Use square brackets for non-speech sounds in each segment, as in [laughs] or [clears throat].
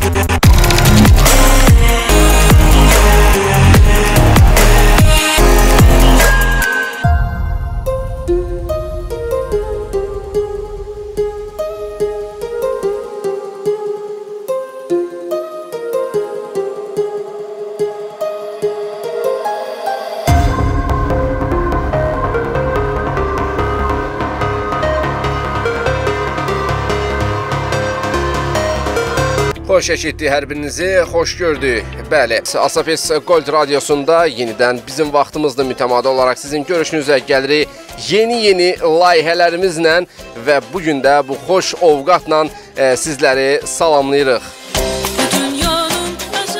Yeah. Xoş eşitdik hər birinizi, xoş gördük. Bəli, Asafes Gold Radiosunda yenidən bizim vaxtımızda mütəmadi olaraq sizin görüşünüzə gəlirik. Yeni-yeni layihələrimizlə və bu gün də bu xoş ovqatla e, sizləri salamlayırıq.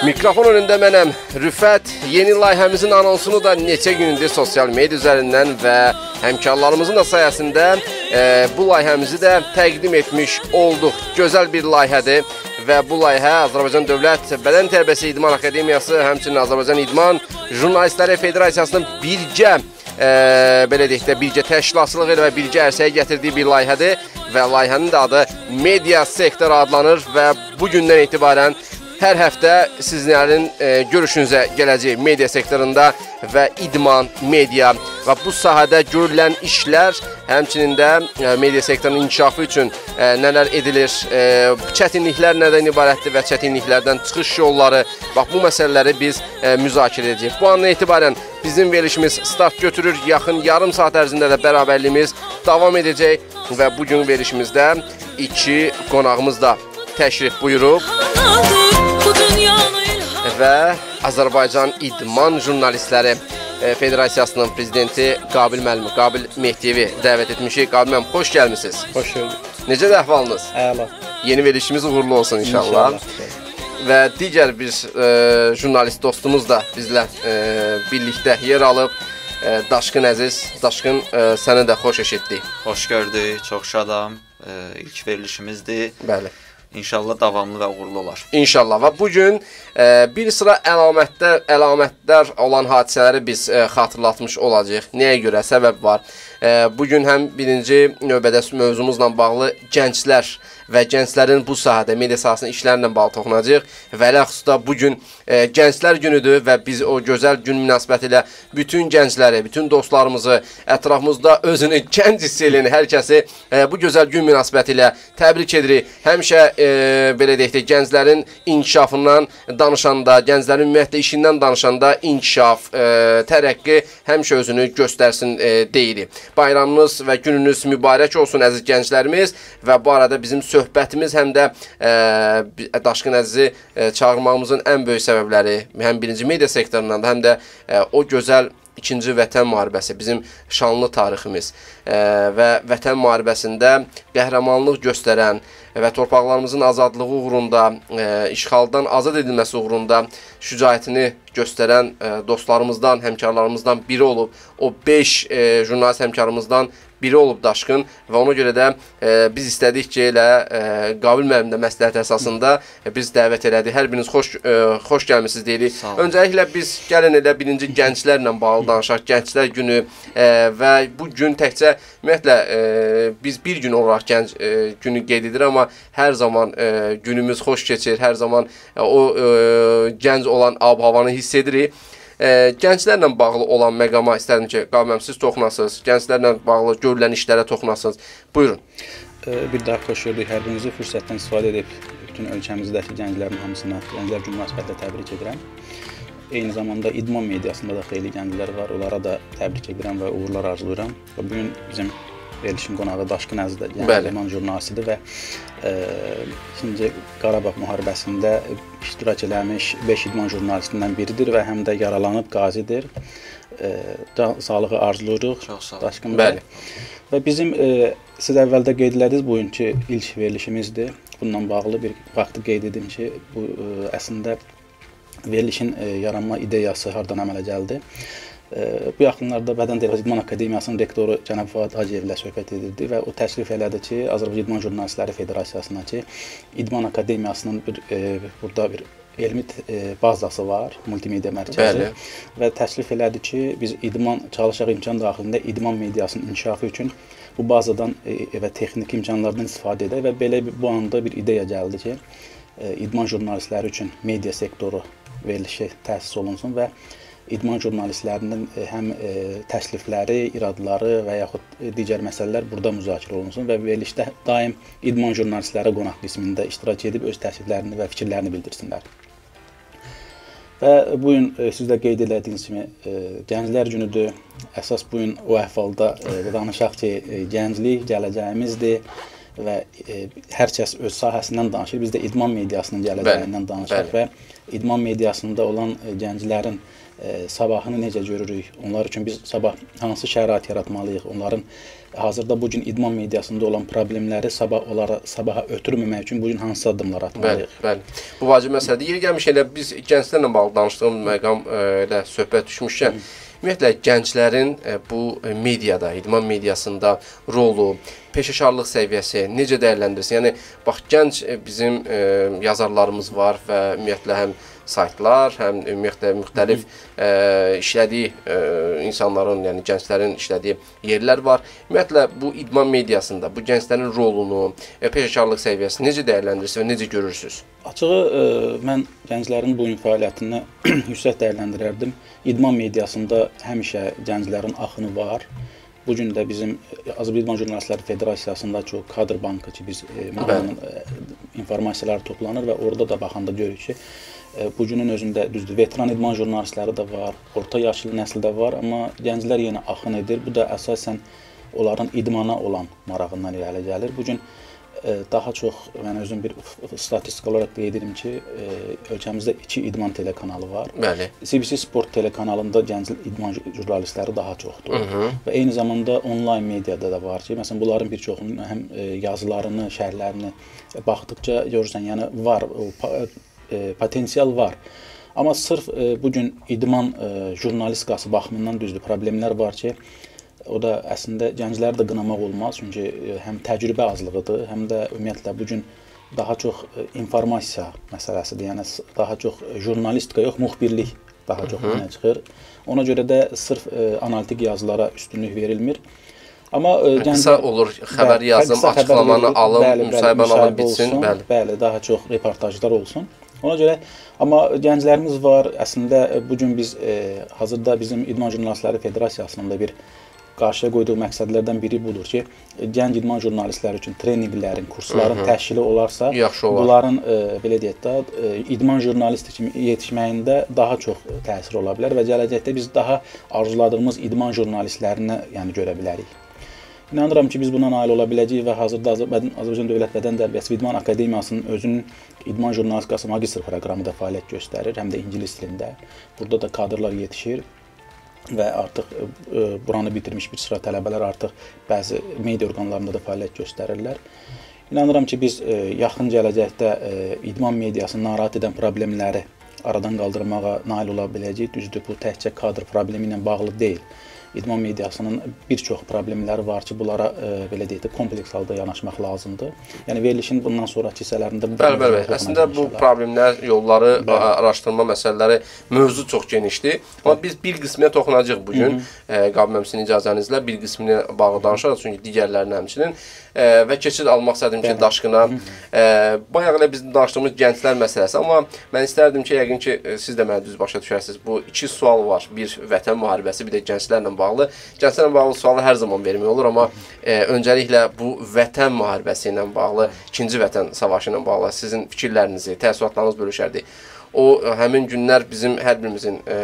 Mikrofon önündə mənəm Rüfət. Yeni layihəmizin anonsunu da neçə gündür sosial media üzərindən və həmkarlarımızın da sayəsində e, bu layihəmizi də təqdim etmiş olduq. Gözəl bir layihədir və bu layihə Azərbaycan Dövlət Bədən Tərbiyəsi İdman Akademiyası, həmçinin Azərbaycan İdman Jurnalistləri Federasiyasının birgə e, belə deyək də birgə təşkilatçılıq və birgə ərsəyə gətirdiyi bir layihədir və layihənin də adı Media Sektor adlanır və bu gündən etibarən hər həftə sizlərin e, görüşünüzə gələcək media sektorunda və idman, media və bu sahədə görülən işlər, həmçinin də e, media sektorunun inkişafı üçün e, nələr edilir, çətinliklər nədən ibarətdir və çətinliklərdən çıxış yolları, bax bu məsələləri biz müzakirə edəcəyik. Bu andan etibarən bizim verilişimiz start götürür. Yaxın yarım saat ərzində də bərabərliyimiz davam edəcək və bu gün verilişimizdə iki qonağımız da təşrif buyurub və Azərbaycan İdman Jurnalistləri e, Federasiyasının prezidenti Qabil müəllimi Qabil Mehdiyevi dəvət etmişik. Qabil müəllim, xoş gəlmisiniz. Xoş gördük. Necədir əhvalınız? Əla. Yeni verilişimiz uğurlu olsun inşallah. İnşallah. Və digər bir e, jurnalist dostumuz da bizlə e, birlikdə yer alıb. E, Daşqın Əziz, Daşqın e, səni də xoş eşitdik. Xoş gördük, çox şadam. Ee, ilk verilişimizdir. Bəli. İnşallah davamlı və uğurlu olar. İnşallah və bu gün e, bir sıra əlamətlər, əlamətlər olan hadisələri biz e, xatırlatmış olacağıq. Nəyə görə? Səbəb var. E, bu gün həm birinci növbədə mövzumuzla bağlı gənclər və gənclərin bu sahədə media sahəsində işlərlə bağlı toxunacağıq. Və ələxüsusda bu gün e, gənclər günüdür və biz o gözəl gün münasibətilə bütün gəncləri, bütün dostlarımızı, ətrafımızda özünü [laughs] gənc hiss edən hər kəsi e, bu gözəl gün münasibətilə təbrik edirik. Həmişə e, belə deyək də gənclərin inkişafından danışanda, gənclərin ümumiyyətlə işindən danışanda inkişaf, e, tərəqqi həmişə özünü göstərsin e, deyirik. Bayramınız və gününüz mübarək olsun əziz gənclərimiz və bu arada bizim söhbətimiz həm də e, Daşqın Əzizi e, çağırmağımızın ən böyük səbəbləri həm birinci media sektorundan da həm də e, o gözəl İkinci Vətən müharibəsi bizim şanlı tariximiz e, və Vətən müharibəsində qəhrəmanlıq göstərən və torpaqlarımızın azadlığı uğrunda, e, işğaldan azad edilməsi uğrunda şücaətini göstərən e, dostlarımızdan, həmkarlarımızdan biri olub. O 5 e, jurnalist həmkarımızdan biri olub daşqın və ona görə də e, biz istədik ki, elə e, Qabil müəllim də məsləhət əsasında e, biz dəvət elədik. Hər biriniz xoş e, xoş gəlmisiniz deyirik. Öncəliklə biz gəlin elə birinci gənclərlə bağlı danışaq. Gənclər günü e, və bu gün təkcə ümumiyyətlə e, biz bir gün olaraq gənc e, günü qeyd edirik, amma hər zaman e, günümüz xoş keçir. Hər zaman e, o e, gənc olan ab-havanı hiss edirik. E, gənclərlə bağlı olan məqama istərdim ki, qavməm siz toxunasınız. Gənclərlə bağlı görülən işlərə toxunasınız. Buyurun. Ee, Bir daha xoş gördük. Hər birinizi fürsətdən istifadə edib bütün ölkəmizdəki gənclərin hamısına Gənclər Günü münasibətilə təbrik edirəm. Eyni zamanda idman mediasında da xeyli gənclər var. Onlara da təbrik edirəm və uğurlar arzulayıram. Və bu gün bizim verilişin qonağı Daşqın də, yəni idman jurnalistidir və e, ikinci Qarabağ müharibəsində iştirak eləmiş 5 idman jurnalistindən biridir və həm də yaralanıb qazidir. E, can sağlığı arzulayırıq. Daşqın Bəli. Və bizim e, siz əvvəldə qeyd elədiniz bugünkü ilk verilişimizdir. Bununla bağlı bir vaxtı qeyd edim ki, bu e, əslində verilişin e, yaranma ideyası hardan əmələ gəldi. E, bu yaxınlarda Bədən Dərəcə İdman Akademiyasının rektoru cənab Fuad Hacıyev ilə söhbət edirdi və o təklif elədi ki, Azərbaycan İdman Jurnalistləri Federasiyasına ki, İdman Akademiyasının bir e, burada bir elmi e, bazası var, multimedia mərkəzi Bəli. və təklif elədi ki, biz idman çalışaq imkan daxilində idman mediasının inkişafı üçün bu bazadan e, və texniki imkanlardan istifadə edək və belə bu anda bir ideya gəldi ki, e, idman jurnalistləri üçün media sektoru verilişi təsis olunsun və idman jurnalistlərinin e, həm e, təklifləri, iradları və yaxud e, digər məsələlər burada müzakirə olunsun və verilişdə daim idman jurnalistləri qonaq qismində iştirak edib öz təkliflərini və fikirlərini bildirsinlər. Və bu gün siz də qeyd etdiyiniz kimi Gənclər günüdür. Əsas bu gün o əhvalda danışaq ki, gənclik gələcəyimizdir və hər kəs öz sahəsindən danışır. Biz də idman mediasının gələcəyindən danışaq və idman mediasında olan gənclərin sabahını necə görürük? Onlar üçün biz sabah hansı şərait yaratmalıyıq? Onların hazırda bu gün idman mediasında olan problemləri sabah onlara sabaha ötürməmək üçün bu gün hansı addımlar atmalıyıq? Bəli, bəli. Bu vacib məsələdir. Yeri gəlmiş elə biz gənclərlə bağlı danışdığım məqam elə söhbət düşmüşkən Ümumiyyətlə gənclərin bu mediada, idman mediasında rolu, peşəkarlıq səviyyəsi necə dəyərləndirirsən? Yəni bax gənc bizim yazarlarımız var və ümumiyyətlə həm saytlar, həm ümumiyyətlə müxtəlif ə, işlədiyi ə, insanların, yəni gənclərin işlədiyi yerlər var. Ümumiyyətlə bu idman mediasında bu gənclərin rolunu, ə, peşəkarlıq səviyyəsini necə dəyərləndirirsiniz və necə görürsüz? Açığı ə, mən gənclərin bu gün fəaliyyətini yüksək dəyərləndirərdim. İdman mediasında həmişə gənclərin axını var. Bu gün də bizim Azərbaycan Jurnalistləri Federasiyasında çox kadr bankı ki, biz e, informasiyalar toplanır və orada da baxanda görürük ki, bu günün özündə düzdür, veteran idman jurnalistləri də var, orta yaşlı nəsil də var, amma gənclər yenə axın edir. Bu da əsasən onların idmana olan marağından irəli gəlir. Bu gün daha çox mən özüm bir statistika olaraq qeyd edirəm ki, ölkəmizdə 2 idman telekanalı var. Bəli. CBC Sport telekanalında gənc idman jurnalistləri daha çoxdur. Hı -hı. Və eyni zamanda onlayn mediada da var ki, məsələn bunların bir çoxunun həm yazılarını, şərhlərini baxdıqca görürsən, yəni var e, potensial var. Amma sırf e, bu gün idman e, jurnalistikası baxımından düzdür, problemlər var ki, o da əslində gəncləri də qınamaq olmaz, çünki e, həm təcrübə azlığıdır, həm də ümumiyyətlə bu gün daha çox e, informasiya məsələsidir. Yəni daha çox jurnalistika yox, müxbirlik daha çox önə çıxır. Ona görə də sırf e, analitik yazılara üstünlük verilmir. Amma e, yəni qısa olur, xəbər yazım, açıqlamanı alım, müsahibəni alım bitsin, bəli. Bəli, daha çox reportajlar olsun. Ona görə amma gənclərimiz var. Əslində bu gün biz e, hazırda bizim İdman Jurnalistləri Federasiyasının da bir qarşıya qoyduğu məqsədlərdən biri budur ki, gənc idman jurnalistləri üçün treninqlərin, kursların Hı -hı. təşkili olarsa, Yaxşı olar. bunların e, belə deyək də, e, idman jurnalisti kimi yetişməyində daha çox təsir ola bilər və gələcəkdə biz daha arzuladığımız idman jurnalistlərini yəni görə bilərik. İnanıram ki, biz buna nail ola biləcəyik və hazırda Azərbaycan Dövlət Bədən Tərbiyəsi və İdman Akademiyasının özünün idman jurnalistikası magistr proqramı da fəaliyyət göstərir, həm də ingilis dilində. Burada da kadrlar yetişir və artıq ə, e, e, buranı bitirmiş bir sıra tələbələr artıq bəzi media orqanlarında da fəaliyyət göstərirlər. İnanıram ki, biz ə, e, yaxın gələcəkdə ə, idman mediasını narahat edən problemləri aradan qaldırmağa nail ola biləcəyik. Düzdür, bu təkcə kadr problemi ilə bağlı deyil idman mediasının bir çox problemləri var ki, bunlara e, belə deyək də kompleks halda yanaşmaq lazımdır. Yəni verilişin bundan sonrakı hissələrində bu Bəli, bəli. Əslində bu problemlər, yolları, bəli. araşdırma məsələləri mövzu çox genişdir. Amma biz bir qisminə toxunacağıq bu gün. E, Qabil sizin icazənizlə bir qisminə bağlı danışarıq çünki digərlərinə həmçinin e, və keçid almaq istədim ki, daşqına. E, bayaq elə bizim danışdığımız gənclər məsələsi, amma mən istərdim ki, yəqin ki, siz də mənə düz başa düşərsiniz. Bu iki sual var. Bir vətən müharibəsi, bir də gənclərlə bağlı. Gənclərlə bağlı sualı hər zaman vermək olur, amma e, öncəliklə bu vətən müharibəsi ilə bağlı, ikinci vətən savaşı ilə bağlı sizin fikirlərinizi, təəssüratlarınızı bölüşərdik. O həmin günlər bizim hər birimizin e,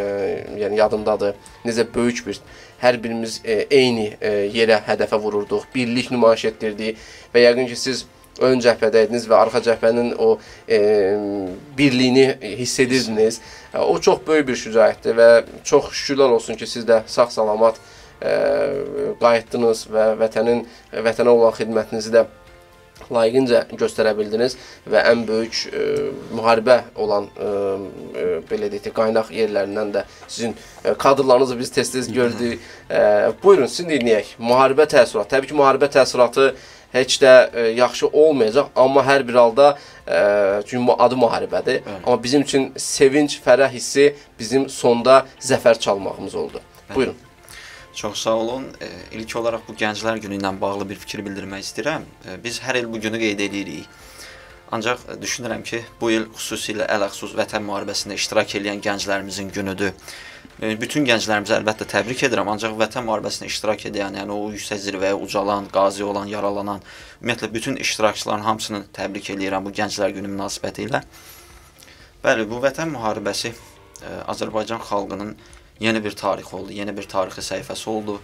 yəni yadındadır. Necə böyük bir hər birimiz e, eyni e, yerə hədəfə vururduq, birlik nümayiş etdirdik və yəqin ki siz ön cəbhədə idiniz və arxa cəbhənin o e, birliyini hiss edirdiniz. O çox böyük bir şücaətdir və çox şükürlər olsun ki, siz də sağ-salamat e, qayıtdınız və vətənin vətənə olan xidmətinizi də layiqincə göstərə bildiniz və ən böyük e, müharibə olan e, e, belə deyək, qaynaq yerlərindən də sizin e, kadrlarınızı biz tez-tez gördük. E, buyurun, sizin dinləyək. Müharibə təəssüratı. Təbii ki, müharibə təəssüratı heç də e, yaxşı olmayacaq, amma hər bir halda e, çünki adı müharibədir. Bəli. Amma bizim üçün sevinc, fərəh hissi bizim sonda zəfər çalmağımız oldu. Bəli. Buyurun. Çox sağ olun. E, ilk olaraq bu Gənclər Günü ilə bağlı bir fikir bildirmək istəyirəm. Biz hər il bu günü qeyd edirik. Ancaq düşünürəm ki, bu il xüsusilə ələxsus vətən müharibəsində iştirak edən gənclərimizin günüdür. E, Bütün gənclərimizi əlbəttə təbrik edirəm, ancaq vətən müharibəsində iştirak edən, yəni o yüksək zirvəyə ucalan, qazi olan, yaralanan, ümumiyyətlə bütün iştirakçıların hamısını təbrik edirəm bu gənclər günü münasibəti ilə. Bəli, bu vətən müharibəsi ə, Azərbaycan xalqının yeni bir tarixi oldu, yeni bir tarixi səhifəsi oldu.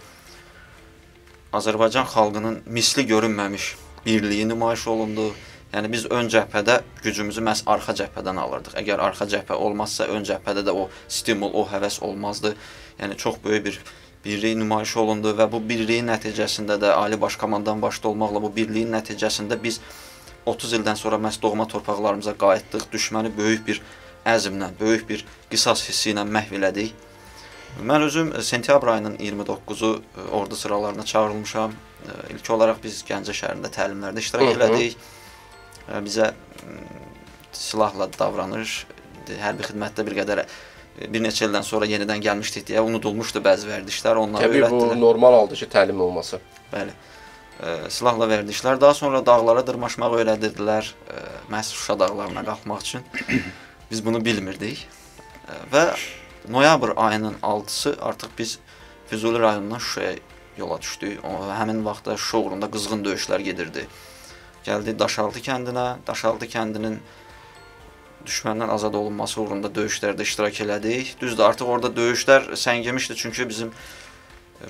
Azərbaycan xalqının misli görünməmiş birliyi nümayiş olundu. Yəni biz ön cəbhədə gücümüzü məhz arxa cəbhədən alırdıq. Əgər arxa cəbhə olmazsa ön cəbhədə də o stimul, o həvəs olmazdı. Yəni çox böyük bir birlik nümayiş olundu və bu birliyin nəticəsində də Ali Baş Komandan başda olmaqla bu birliyin nəticəsində biz 30 ildən sonra məhz doğma torpaqlarımıza qayıtdıq. Düşməni böyük bir əzmlə, böyük bir qisas hissi ilə məhv elədik. Mən özüm e, sentyabr ayının 29-u e, ordu sıralarına çağırılmışam. E, İlk olaraq biz Gəncə şəhərində təlimlərdə iştirak Hı hı. elədik. Bizə silahla davranış, hərbi xidmətdə bir qədər bir neçə ildən sonra yenidən gəlmişdik deyə unudulmuşdu bəzi vərdişlər. Onları Təbii bu öyrətdilər. normal haldır ki, təlim olması. Bəli. E, silahla vərdişlər. Daha sonra dağlara dırmaşmaq öyrədirdilər. E, məhz Şuşa dağlarına qalxmaq üçün. [coughs] Biz bunu bilmirdik. E, və noyabr ayının 6-sı artıq biz Füzuli rayonundan Şuşaya yola düşdük. O, həmin vaxtda Şuşa uğrunda qızğın döyüşlər gedirdi. Gəldik Daşaltı kəndinə. Daşaltı kəndinin düşməndən azad olunması uğrunda döyüşlərdə iştirak elədik. Düzdür, artıq orada döyüşlər səngimişdi çünki bizim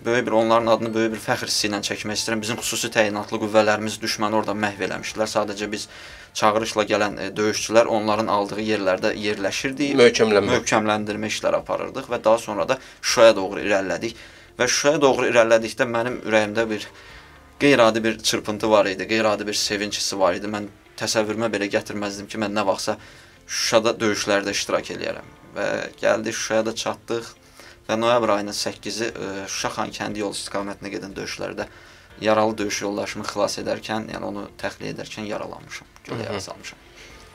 böyük bir onların adını böyük bir fəxr hissi ilə çəkmək istəyirəm. Bizim xüsusi təyinatlı qüvvələrimiz düşməni orada məhv eləmişdilər. Sadəcə biz çağırışla gələn e, döyüşçülər onların aldığı yerlərdə yerləşirdik. Möhkəmlənmə. Möhkəmləndirmə işləri aparırdıq və daha sonra da Şuşaya doğru irəlilədik. Və Şuşaya doğru irəlilədikdə mənim ürəyimdə bir qeyri-adi bir çırpıntı var idi, qeyri-adi bir sevinç hissi var idi. Mən təsəvvürümə belə gətirməzdim ki, mən nə vaxtsa Şuşada döyüşlərdə iştirak eləyərəm. Və gəldik Şuşaya da çatdıq və noyabr ayının 8-i e, Şuşa xan kəndi yol istiqamətinə gedən döyüşlərdə yaralı döyüş yoldaşımı xilas edərkən, yəni onu təxliyə edərkən yaralanmışam. Gölə yara salmışam.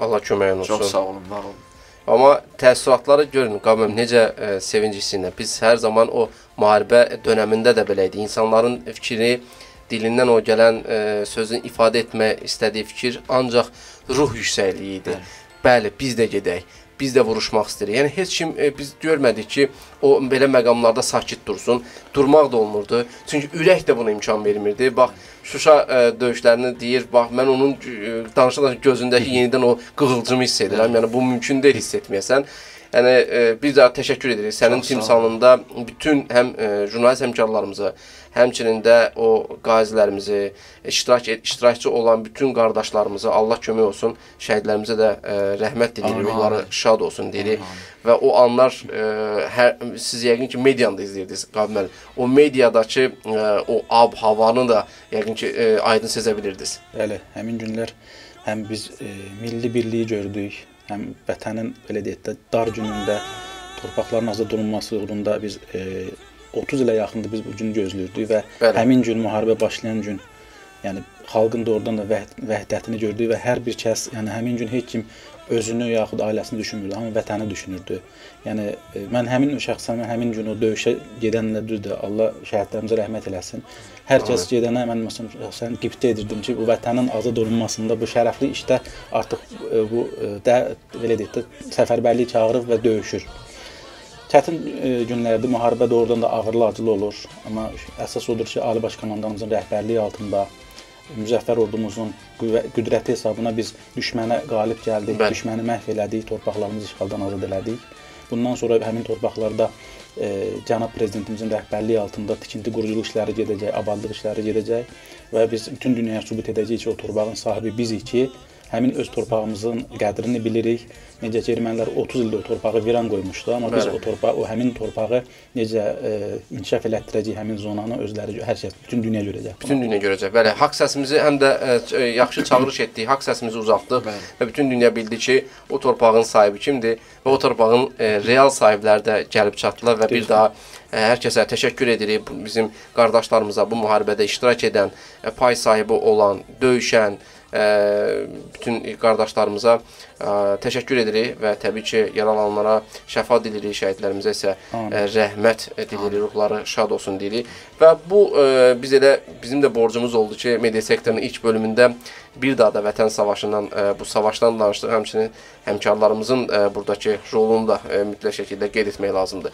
Allah köməyin olsun. Çox sağ olun, var olun. Amma təəssüratları görün, Qaməm necə ə, sevinc hissi ilə. Biz hər zaman o müharibə dövründə də belə idi. İnsanların fikri dilindən o gələn ə, sözün ifadə etmək istədiyi fikir ancaq ruh yüksəkliyi idi. Bəli, biz də gedək. Biz də vuruşmaq istəyirik. Yəni heç kim e, biz görmədik ki, o belə məqamlarda sakit dursun. Durmaq da olmurdu. Çünki ürək də buna imkan vermirdi. Bax, Şuşa ə, döyüşlərini deyir, bax mən onun ə, danışa-danışa gözündəki yenidən o qığılcımı hiss edirəm. Yəni bu mümkün deyil hiss etməyəsən. Yəni e, biz də təşəkkür edirik sənin timsalında bütün həm e, jurnalist həmkarlarımıza, həmçinin də o qazilərimizi, iştirak iştirakçı olan bütün qardaşlarımıza Allah kömək olsun. Şəhidlərimizə də e, rəhmət diləyirik, Amin, onları şad olsun deyirik. Və o anlar e, hər siz yəqin ki medianı da izləyirdiniz Qabil. O mediadakı e, o ab havanı da yəqin ki e, aydın sezə bilirdiniz. Bəli, həmin günlər həm biz e, milli birliyi gördük, həm vətənin belə deyək də dar günündə torpaqların azad olunması uğrunda biz e, 30 ilə yaxındır biz bu günü gözləyirdik və Bəli. həmin gün müharibə başlayan gün yəni xalqın doğrudan da vəh vəhdətini gördük və hər bir kəs, yəni həmin gün heç kim özünü yaxud ailəsini düşünmürdü, amma vətəni düşünürdü. Yəni e, mən həmin şəxsən həmin gün o döyüşə gedənlər düzdür, Allah şəhidlərimizə rəhmət eləsin. Hər kəs gedənə mən məsələn şəxsən qibtə edirdim ki, bu vətənin azad olunmasında bu şərəfli işdə artıq e, bu e, də belə deyək də səfərbərlik çağırır və döyüşür. Çətin e, günlərdə müharibə doğrudan da ağırlı acılı olur, amma əsas odur ki, Ali Baş Komandanımızın rəhbərliyi altında müzəffər ordumuzun qüdrəti hesabına biz düşmənə qalib gəldik, Bəli. düşməni məhv elədik, torpaqlarımızı işğaldan azad elədik. Bundan sonra həmin torpaqlarda e, cənab prezidentimizin rəhbərliyi altında tikinti quruculuq işləri gedəcək, abadlıq işləri gedəcək və biz bütün dünyaya sübut edəcəyik ki, o torpağın sahibi bizik ki, həmin öz torpağımızın qədrini bilirik. Necə ki, ermənilər 30 ildə o torpağı viran qoymuşdu, amma biz Bəli. o torpağı, o həmin torpağı necə e, inkişaf elətdirəcəyik həmin zonanı özləri hər kəs bütün dünya görəcək. Bütün dünya görəcək. Bəli, haqq səsimizi həm də ç- ə, yaxşı çağırış etdik, haqq səsimizi uzatdıq Bəli. və bütün dünya bildi ki, o torpağın sahibi kimdir və o torpağın ə, real sahibləri də gəlib çatdılar və bir daha ə, hər kəsə təşəkkür edirik. Bizim qardaşlarımıza bu müharibədə iştirak edən, ə, pay sahibi olan, döyüşən bütün qardaşlarımıza təşəkkür edirik və təbii ki, yaralananlara şəfa dilirik, şəhidlərimizə isə rəhmət dilirik, ruhları şad olsun deyirik. Və bu biz elə bizim də borcumuz oldu ki, media sektorunun ilk bölümündə bir daha da vətən savaşından bu savaşdan danışdıq. Həmçinin həmkarlarımızın buradakı rolunu da mütləq şəkildə qeyd etmək lazımdır.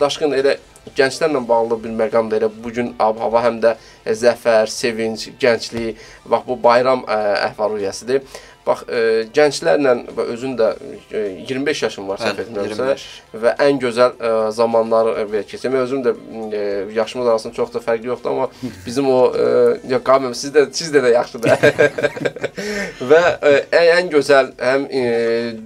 Daşqın elə gənclərlə bağlı bir məqam da elə bu gün ab-hava həm də zəfər, sevinc, gənclik, bax bu bayram əhval-ruhiyyəsidir. Bax ə, gənclərlə və özün də ə, 25 yaşın var səhv Bəli, etmirəmsə 25. və ən gözəl ə, zamanları ə, belə keçirəm. Özüm də ə, yaşımız arasında çox da fərqi yoxdur, amma [laughs] bizim o ə, yox qalmıyorum. Siz də siz də, də yaxşıdır. [laughs] və ə, ən, gözəl həm ə,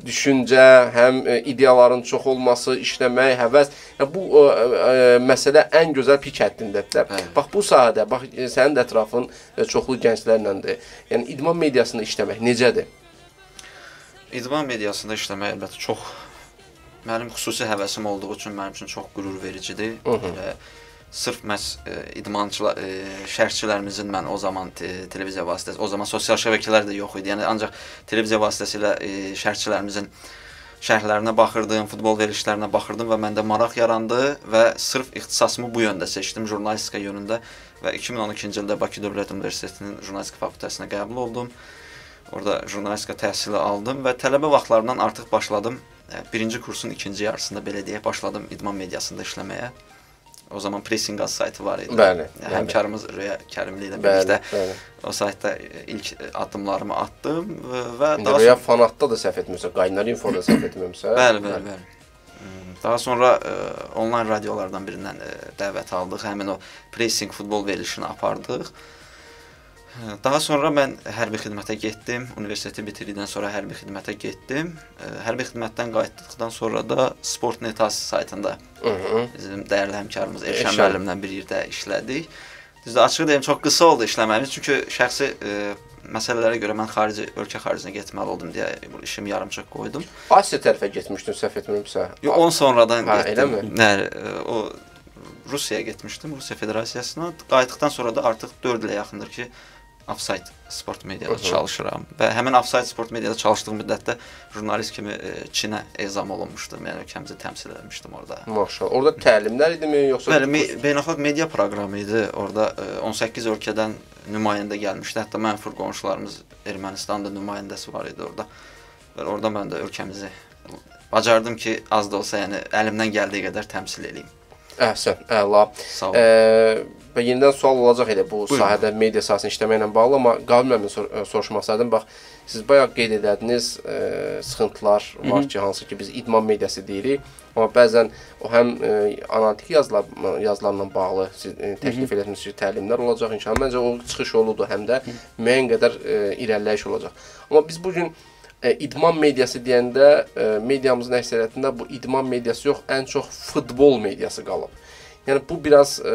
düşüncə, həm ə, ideyaların çox olması, işləmək, həvəs. Yəni bu ə, ə, məsələ ən gözəl pik həddindədir. Bəli. Bax bu sahədə, bax ə, sənin də ətrafın ə, çoxlu gənclərləndir. Yəni idman mediasında işləmək necədir? İdman mediasında işləmək əlbəttə çox mənim xüsusi həvəsim olduğu üçün mənim üçün çox qürur vericidir. Hı hı. Elə sırf məhz e, idmançılar, e, şərhçilərimizin mən o zaman te, televiziya vasitəsilə, o zaman sosial şəbəkələr də yox idi. Yəni ancaq televiziya vasitəsilə e, şərhçilərimizin şərhlərinə baxırdım, futbol verilişlərinə baxırdım və məndə maraq yarandı və sırf ixtisasımı bu yöndə seçdim, jurnalistika yönündə və 2012-ci ildə Bakı Dövlət Universitetinin jurnalistika fakültəsinə qəbul oldum. Orada jurnalistika təhsili aldım və tələbə vaxtlarından artıq başladım. E, Birinci kursun ikinci yarısında belə deyək, başladım idman mediasında işləməyə. O zaman Pressing az saytı var idi. Bəli, bəli. Həmkarımız Röya Kərimli ilə Bəli, birlikdə bəli. o saytda e, ilk addımlarımı attım və, İndi daha Röya sonra fanatda da səhv [coughs] etmirəmsə, Qaynar Infoda səhv etmirəmsə. Bəli, bəli, bəli. Hmm, Daha sonra e, onlayn radiolardan birindən e, dəvət aldıq. Həmin o Pressing futbol verilişini apardıq. E, Daha sonra mən hərbi xidmətə getdim. Universiteti bitirdikdən sonra hərbi xidmətə getdim. Hərbi xidmətdən qayıtdıqdan sonra da Sportnetas saytında Hı -hı. bizim dəyərli həmkarımız Elşən müəllimlə bir yerdə işlədik. Düzdür, açıq deyim, çox qısa oldu işləməyimiz. Çünki şəxsi e, məsələlərə görə mən xarici ölkə xaricinə getməli oldum deyə bu işimi yarımçıq qoydum. Asiya tərəfə getmişdin səhv etmirəmsə. Yox, on sonradan Ha, getdim. Nə, o Rusiyaya getmişdim, Rusiya Federasiyasına. Qayıtdıqdan sonra da artıq 4 ilə yaxındır ki, Offside sport mediada Hı hı. çalışıram və həmin Offside sport mediada çalışdığım müddətdə jurnalist kimi e, Çinə ezam olunmuşdum. Yəni ölkəmizi təmsil etmişdim orada. Maşallah. Orada təlimlər idimi yoxsa Bəli, me beynəlxalq media proqramı idi. Orada e, 18 ölkədən nümayəndə gəlmişdi. Hətta mənfur qonşularımız Ermənistanda nümayəndəsi var idi orada. Və orada mən də ölkəmizi bacardım ki, az da olsa, yəni əlimdən gəldiyi qədər təmsil edeyim. Əhsən, əla. Sağ olun. Eee və yenidən sual olacaq elə bu Buyurun. sahədə media sahəsində işləməklə bağlı, amma Qabil müəllim sor ə, soruşmaq istədim. Bax, siz bayaq qeyd edədiniz, ə, sıxıntılar var ki, hansı ki biz idman mediası deyirik, amma bəzən o həm ə, analitik yazılar yazılarla bağlı siz ə, təklif etdiyiniz ki, təlimlər olacaq inşallah. Məncə o çıxış yoludur, həm də müəyyən qədər ə, irəliləyiş olacaq. Amma biz bu gün idman mediası deyəndə mediamızın əksəriyyətində bu idman mediası yox, ən çox futbol mediası qalıb. Yəni bu biraz ə,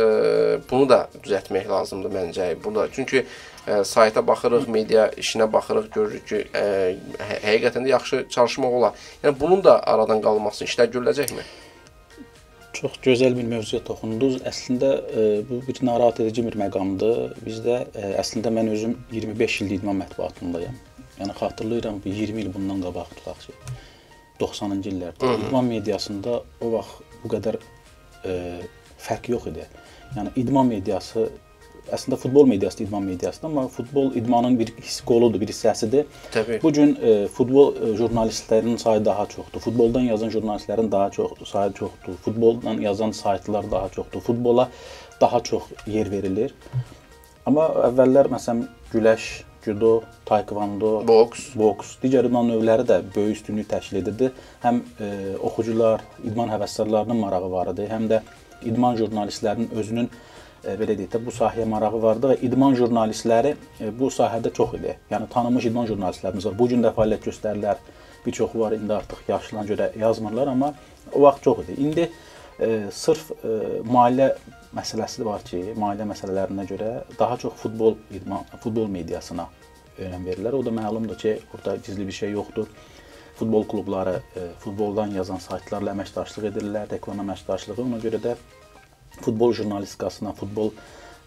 bunu da düzəltmək lazımdır məncə. Burada çünki ə, sayta baxırıq, media işinə baxırıq, görürük ki, ə, hə həqiqətən də yaxşı çalışmaq olar. Yəni bunun da aradan qalması işlər görüləcəkmi? Çox gözəl bir mövzuya toxundunuz. Əslində e, bu bir narahat edici bir məqamdır. Bizdə e, əslində mən özüm 25 ildir idman mətbuatındayam. Yəni xatırlayıram bir 20 il bundan qabaq tutaq ki 90-cı illərdə idman mediasında o vaxt bu qədər e, fərq yox idi. Yəni idman mediası əslində futbol mediası idman mediasıdır, amma futbol idmanın bir qoludur, bir hissəsidir. Təbii. Bu gün e, futbol e, jurnalistlərinin sayı daha çoxdur. Futboldan yazan jurnalistlərin daha çox sayı çoxdur. Futboldan yazan saytlar daha çoxdur. Futbola daha çox yer verilir. Amma əvvəllər məsələn güləş, judo, taekwondo, Boks. boks, digər idman növləri də böyük üstünlük təşkil edirdi. Həm e, oxucular, idman həvəskarlarının marağı var idi, həm də idman jurnalistlərinin özünün e, belə deyək də bu sahəyə marağı vardı və idman jurnalistləri e, bu sahədə çox idi. Yəni tanınmış idman jurnalistlərimiz var. Bu gün də fəaliyyət göstərirlər. Bir çoxu var indi artıq yaşlılığına görə yazmırlar, amma o vaxt çox idi. İndi e, sırf e, maliyyə məsələsi var ki, maliyyə məsələlərinə görə daha çox futbol idman, futbol mediasına önəm verirlər. O da məlumdur ki, orada gizli bir şey yoxdur. Futbol klubları e, futboldan yazan saytlarla əməkdaşlıq edirlər, reklam əməkdaşlığı. Ona görə də futbol jurnalistikasına, futbol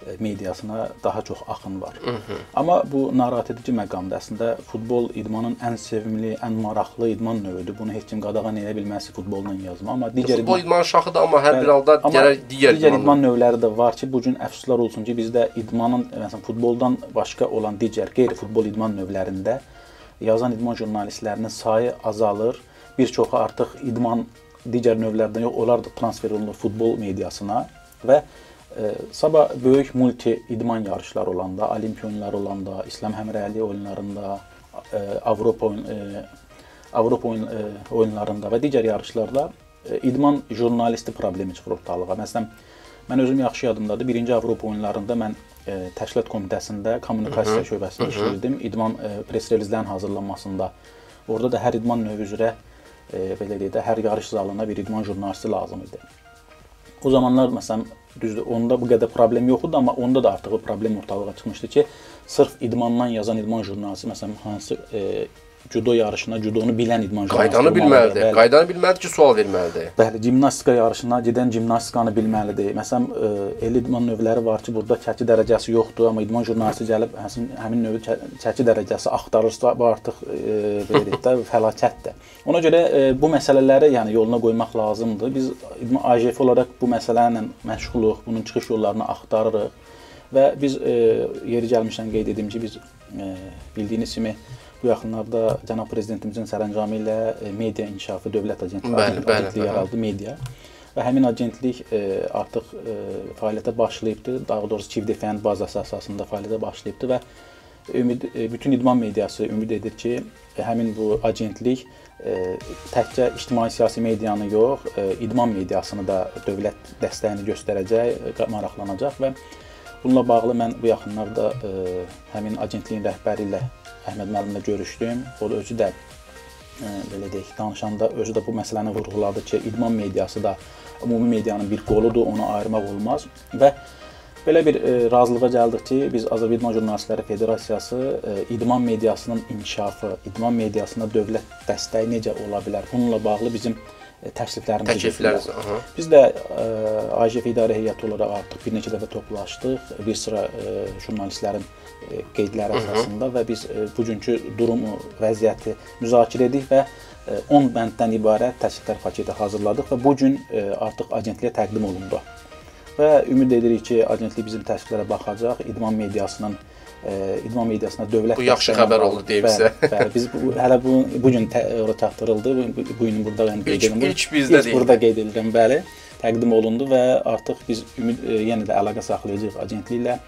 e, mediasına daha çox axın var. Hı -hı. Amma bu narahat edici məqamdır. Əslində futbol idmanın ən sevimli, ən maraqlı idman növüdür. Bunu heç kim qadağan edə bilməz futbolla yazma. Amma digər futbol idman, idman şaxıdır, amma hər bir halda digər digər, digər idman, idman növləri də var ki, bu gün əfsuslar olsun ki, bizdə idmanın məsələn futboldan başqa olan digər qeyri-futbol idman növlərində yazan idman jurnalistlərinin sayı azalır. Bir çoxu artıq idman digər növlərdən yox, onlar da transfer olunur futbol mediasına və Sabah böyük multi idman yarışları olanda, Olimpiya oyunları olanda, İslam həmrəyliyi oyunlarında, Avropa oyun, Avropa oyun, oyunlarında və digər yarışlarda idman jurnalisti problemi çıxır ortalığa. Məsələn, mən özüm yaxşı yadımdadır. Birinci Avropa oyunlarında mən təşkilat komitəsində kommunikasiya şöbəsində işləyirdim. İdman press relizlərin hazırlanmasında. Orada da hər idman növü üzrə belə deyək də hər yarış zalına bir idman jurnalisti lazım idi. O zamanlar məsələn düzdür, onda bu qədər problem yox idi, amma onda da artıq problem ortalığa çıxmışdı ki, sırf idmandan yazan idman jurnalisti məsələn hansı e, judo yarışına judonu bilən idman jurnalisti qaydanı bilməlidir. Bəli. Qaydanı bilməlidir ki, sual verməlidir. Bəli, gimnastika yarışına gedən gimnastikanı bilməlidir. Məsələn, e, el idman növləri var ki, burada çəki dərəcəsi yoxdur, amma idman jurnalisti gəlib həmin həmin növü çəki dərəcəsi axtarırsa, bu artıq e, belə deyək də [laughs] fəlakətdir. Ona görə e, bu məsələləri yəni yoluna qoymaq lazımdır. Biz idman AJF olaraq bu məsələ ilə məşğuluq, bunun çıxış yollarını axtarırıq və biz e, yeri gəlmişdən qeyd edim ki, biz e, bildiyiniz kimi Bu yaxınlarda cənab prezidentimizin sərəncamı ilə e, media inkişafı dövlət agentliyi, yaradıldı media və həmin agentlik e, artıq e, fəaliyyətə başlayıbdı. Daha doğrusu Defend bazası əsasında fəaliyyətə başlayıbdı və ümid e, bütün idman mediası ümid edir ki, e, həmin bu agentlik e, təkcə ictimai siyasi medianı yox, e, idman mediasını da dövlət dəstəyini göstərəcək, e, maraqlanacaq və bununla bağlı mən bu yaxınlarda e, həmin agentliyin rəhbəri ilə Əhməd müəllimlə görüşdüm. O da özü də ə, e, belə deyək, danışanda özü də bu məsələni vurğuladı ki, idman mediası da ümumi medianın bir qoludur, onu ayırmaq olmaz və belə bir e, razılığa gəldik ki, biz Azərbaycan Jurnalistləri Federasiyası e, idman mediasının inkişafı, idman mediasına dövlət dəstəyi necə ola bilər? Bununla bağlı bizim təkliflərimizi təklifləriniz. Biz də ə, AJF idarə heyəti olaraq artıq bir neçə dəfə toplaşdıq. Bir sıra ə, jurnalistlərin ə, qeydləri əsasında və biz ə, bugünkü durumu, vəziyyəti müzakirə etdik və ə, 10 bənddən ibarət təkliflər paketi hazırladıq və bu gün artıq agentliyə təqdim olundu. Və ümid edirik ki, agentlik bizim təkliflərə baxacaq, idman mediasının idman mediasına dövlət Bu yaxşı xəbər oldu deyibsə. Bəli, bəli, biz bu, hələ bu bu gün ora çatdırıldı. Bu, bu gün burada yəni qeyd edirəm. İlk, ilk bizdə deyil. Burada qeyd edirəm, bəli. Təqdim olundu və artıq biz ümid e, yenə də əlaqə saxlayacağıq agentliklə.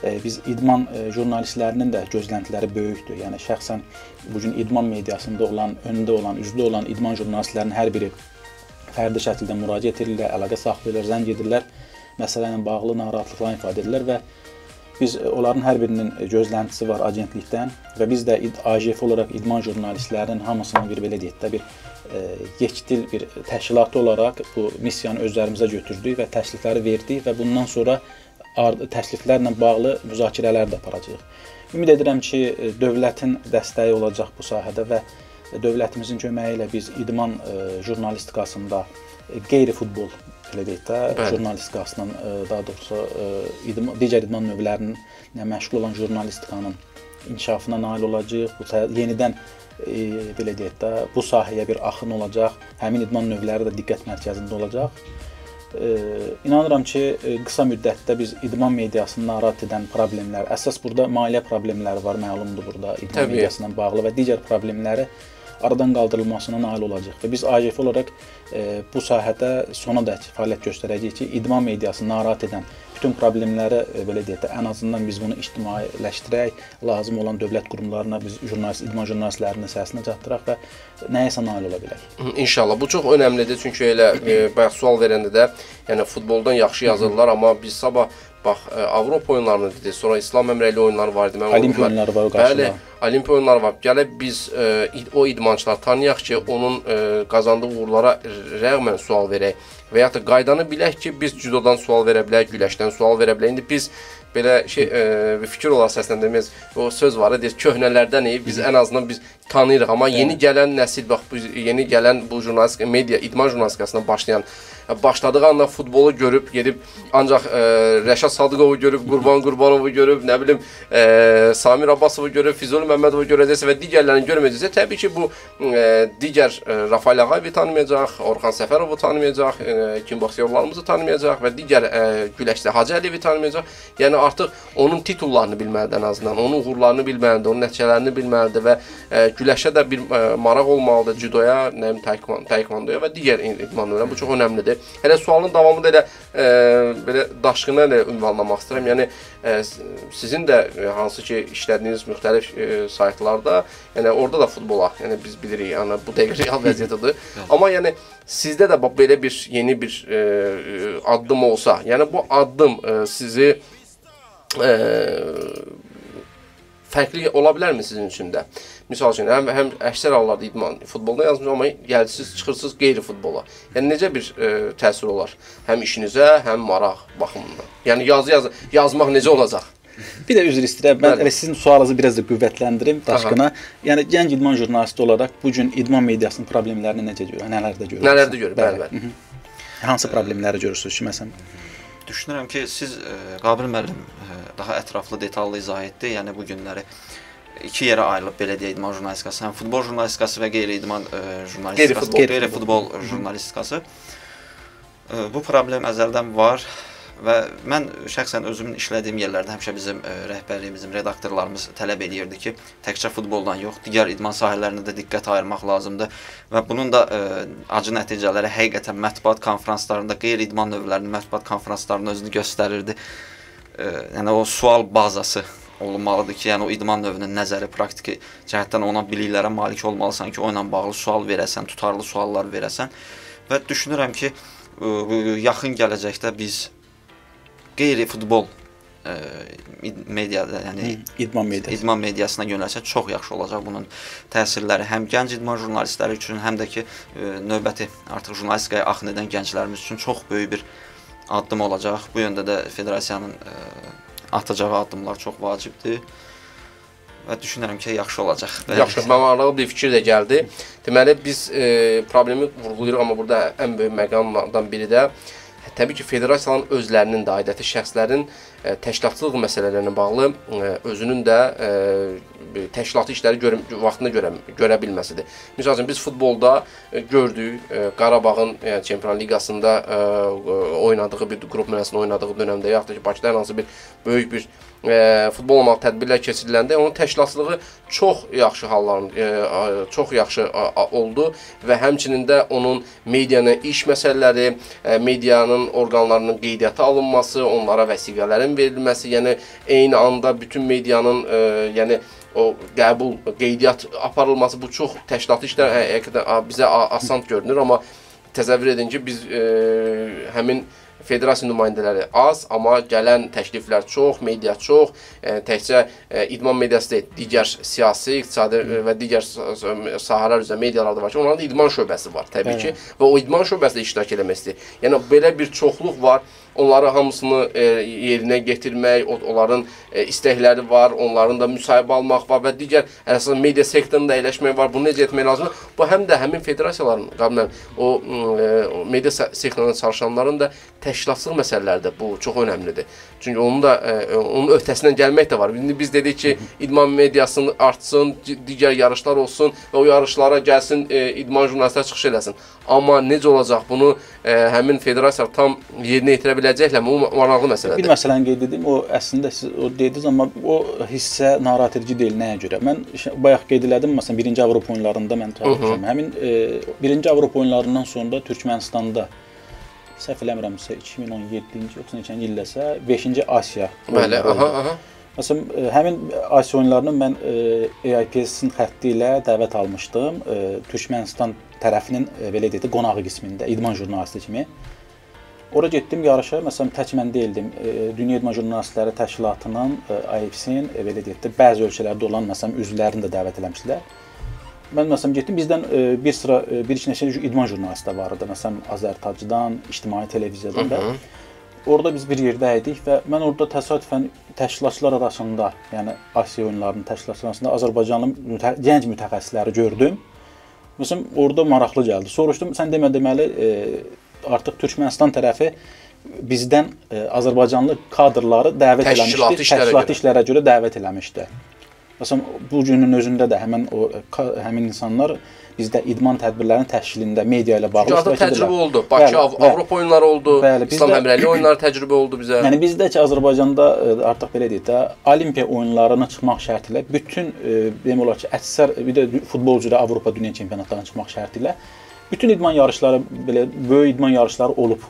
E, biz idman e, jurnalistlərinin də gözləntiləri böyükdür. Yəni şəxsən bu gün idman mediasında olan, önündə olan, üzvdə olan idman jurnalistlərinin hər biri fərdi şəkildə müraciət edirlər, əlaqə saxlayırlar, zəng edirlər, məsələ ilə bağlı narahatlıqlarını ifadə edirlər və Biz e, onların hər birinin e, gözləntisi var agentlikdən və biz də AJF olaraq idman jurnalistlərinin hamısını bir belə deyək də bir e, yekdil bir təşkilatı olaraq bu missiyanı özlərimizə götürdük və təklifləri verdik və bundan sonra təkliflərlə bağlı müzakirələr də aparacağıq. Ümid edirəm ki, dövlətin dəstəyi olacaq bu sahədə və dövlətimizin köməyi ilə biz idman jurnalistikasında qeyri-futbol belə deyək də, Bəli. jurnalistikasının daha doğrusu idman, digər idman növlərinin məşğul olan jurnalistikanın inkişafına nail olacağıq. Bu yenidən e, belə deyək də, bu sahəyə bir axın olacaq. Həmin idman növləri də diqqət mərkəzində olacaq. E, inanıram ki, qısa müddətdə biz idman mediasını narahat edən problemlər, əsas burada maliyyə problemləri var, məlumdur burada idman Təbii. mediası ilə bağlı və digər problemləri aradan qaldırılmasına nail olacaq və biz AJF olaraq e, bu sahədə sonadək fəaliyyət göstərəcəyik ki, idman mediasını narahat edən bütün problemləri e, belə deyək də ən azından biz bunu ictimailəşdirək, lazım olan dövlət qurumlarına biz jurnalist idman jurnalistlərinin səsinə çatdıraq və nəyəsə nail ola bilək. İnşallah. Bu çox önəmlidir çünki elə e, bayaq sual verəndə də, yəni futboldan yaxşı yazırlar, amma biz sabah bax ə, Avropa oyunlarını dedik, sonra İslam əmrəli oyunları var idi. Mən Olimpiya oyunları var qarşıda. Bəli, Olimpiya oyunları var. Gəlib biz ə, o idmançıları tanıyaq ki, onun ə, qazandığı uğurlara rəğmən sual verək və ya da qaydanı bilək ki, biz judodan sual verə bilərik, güləşdən sual verə bilərik. İndi biz belə şey e, fikir olaraq səsləndirməz. O söz var, deyir, köhnələrdən biz ən azından biz tanıyırıq, amma yeni gələn nəsil bax bu yeni gələn bu jurnalistika, media, idman jurnalistikasına başlayan başladığı anda futbolu görüb, gedib ancaq e, Rəşad Sadıqovu görüb, Qurban Qurbanovu görüb, nə bilim, e, Samir Abbasovu görüb, Füzuli Məmmədovu görəcəksə və digərlərini görməyəcəksə, təbii ki, bu e, digər e, Rafael Ağayevi tanımayacaq, Orxan Səfərovu tanımayacaq, e, Kim Boksyorlarımızı tanımayacaq və digər e, güləşçi Hacı Əliyevi tanımayacaq. Yəni artıq onun titullarını bilməlidir ən azından, onun uğurlarını bilməlidir, onun nəticələrini bilməlidir və e, güləşə də bir e, maraq olmalıdır, judoya, nə bilim, taekvondoya və digər idman növlərinə. Bu çox əhəmilidir. Hələ sualın davamı da elə e, belə daşqına elə ünvanlamaq istəyirəm. Yəni e, sizin də e, hansı ki işlədiyiniz müxtəlif e, saytlarda, yəni orada da futbola, yəni biz bilirik, yəni bu dəqiqə [laughs] real vəziyyətidir. Amma yəni sizdə də bax belə bir yeni bir e, addım olsa, yəni bu addım e, sizi e, fərqli ola bilərmi sizin üçün də? Misal üçün, həm, həm əksər hallarda idman futbolda yazmış, amma gəlsiz, çıxırsınız qeyri-futbola. Yəni necə bir e, təsir olar? Həm işinizə, həm maraq baxımından. Yəni yazı yaz yazmaq necə olacaq? Bir də üzr istəyirəm. Mən elə sizin sualınızı biraz da qüvvətləndirim daşqına. Yəni gənc idman jurnalisti olaraq bu gün idman mediasının problemlərini necə görür? Nələrdə görürsüz? Nələrdə görür? Bəli, bəli. bəli. Hansı problemləri görürsüz ki, məsələn? Düşünürəm ki, siz e, Qabil müəllim e, daha ətraflı, detallı izah etdi. Yəni bu günləri iki yerə ayrılıb belə deyək idman jurnalistikası, həm futbol jurnalistikası və qeyri-idman e, jurnalistikası, qeyri-futbol qeyri jurnalistikası. E, bu problem əzəldən var və mən şəxsən özümün işlədiyim yerlərdə həmişə bizim ə, e, rəhbərliyimizin, redaktorlarımız tələb eləyirdi ki, təkcə futboldan yox, digər idman sahələrinə də diqqət ayırmaq lazımdır və bunun da ə, acı nəticələri həqiqətən mətbuat konfranslarında, qeyri-idman növlərinin mətbuat konfranslarında özünü göstərirdi. Ə, yəni o sual bazası olmalıdır ki, yəni o idman növünün nəzəri praktiki cəhətdən ona biliklərə malik olmalısan ki, o ilə bağlı sual verəsən, tutarlı suallar verəsən və düşünürəm ki, yaxın gələcəkdə biz qeyri-futbol media, yəni idman mediası. idman mediasına yönəlsə çox yaxşı olacaq bunun təsirləri həm gənc idman jurnalistləri üçün, həm də ki növbəti artıq jurnalistikaya axın edən gənclərimiz üçün çox böyük bir addım olacaq. Bu yöndə də federasiyanın atacağı addımlar çox vacibdir. Və düşünürəm ki, yaxşı olacaq. Yaxşı, mənalı bir fikir də gəldi. Deməli biz e, problemi vurğulayırıq, amma burada ən böyük məqamlardan biri də təbii ki, federasiyaların özlərinin də aidiyyəti şəxslərin ə, e, təşkilatçılıq məsələlərinə bağlı ə, e, özünün də ə, e, təşkilati işləri görə, vaxtında görə, görə bilməsidir. Məsələn, biz futbolda ə, gördük ə, Qarabağın yəni Çempionlar Liqasında ə, oynadığı bir qrup mərhələsində oynadığı dövrdə yaxud da ki, Bakıda hər hansı bir böyük bir ə, futbol olmaq tədbirlər keçiriləndə onun təşkilatçılığı çox yaxşı halların ə, çox yaxşı ə, oldu və həmçinin də onun medianın iş məsələləri, ə, medianın orqanlarının qeydiyyata alınması, onlara vəsiqələrin verilməsi, yəni eyni anda bütün medianın ə, yəni o qəbul, qeydiyyat aparılması bu çox təşkilatı işlər həqiqətən bizə asan görünür, amma təsəvvür edin ki, biz ə, həmin federasiya nümayəndələri az, amma gələn təkliflər çox, media çox, e, təkcə e, idman mediası deyil, digər siyasi, iqtisadi və digər sahələr üzrə medialarda var ki, onların idman şöbəsi var təbii Hə. ki və o idman şöbəsi də iştirak eləmək istəyir. Yəni belə bir çoxluq var onları hamısını e, yerinə yetirmək, onların e, istəkləri var, onların da müsahibə almaq var və digər əsas media sektorunda əyləşmək var. Bunu necə etmək lazımdır? Bu həm də həmin federasiyaların, qablan o, e, media sektorunda çalışanların da təşkilatçılıq məsələləri də bu çox önəmlidir. Çünki onun da e, onun öhdəsindən gəlmək də var. İndi biz dedik ki, idman mediasını artsın, digər yarışlar olsun və o yarışlara gəlsin, e, idman jurnalistlər çıxış eləsin. Amma necə olacaq bunu e, həmin federasiya tam yerinə yetirə biləcəklərmi? O maraqlı məsələdir. Bir məsələni qeyd edim. O əslində siz o dediniz, amma o hissə narahat edici deyil. Nəyə görə? Mən bayaq qeyd elədim, məsələn, 1-ci Avropa oyunlarında mən çalışmışam. Həmin e, 1-ci Avropa oyunlarından sonra Türkmənistanda səhv eləmirəmsə 2017-ci yoxsa neçənci illəsə 5-ci Asiya. Bəli, aha, aha. Məsələn, e, həmin Asiya oyunlarını mən EIPS-in xətti ilə dəvət almışdım. E, Türkmənistan tərəfinin e, belə deyək də qonağı qismində idman jurnalisti kimi. Ora getdim yarışa, məsələn, tək mən deyildim. Dünya İdman Jurnalistləri Təşkilatının, IFC-in belə deyək də bəzi ölkələrdə olan məsələn üzvlərini də dəvət eləmişdilər. Mən məsələn getdim, bizdən e, bir sıra e, bir iki neçə idman jurnalisti var idi. Məsələn, Azərtacdan, İctimai televiziyadan da. orada biz bir yerdə idik və mən orada təsadüfən təşkilatçılar arasında, yəni Asiya oyunlarının təşkilatçıları arasında Azərbaycanlı mütə gənc mütəxəssisləri gördüm. Məsələn, orada maraqlı gəldi. Soruşdum, sən demə deməli e, artıq Türkmənistan tərəfi bizdən e, Azərbaycanlı kadrları dəvət Təşkilatı eləmişdi, işlərə təşkilatı görə. işlərə görə dəvət eləmişdi. Məsələn, bu günün özündə də həmin o ka- həmin insanlar bizdə idman tədbirlərinin təşkilində media ilə bağlı Çünki artıq təcrübə edirlər. oldu. Bakı Bəli, Av bəli. Avropa oyunları oldu. Bəli, İslam bizdə- Əmrəli oyunları təcrübə oldu bizə. [clears throat] Yəni bizdə ki Azərbaycanda e, artıq belə deyək də Olimpiya oyunlarına çıxmaq şərti ilə bütün e, demək olar ki, əksər bir də futbolcuda Avropa dünya çempionatlarına çıxmaq şərti ilə bütün idman yarışları belə böyük idman yarışları olub.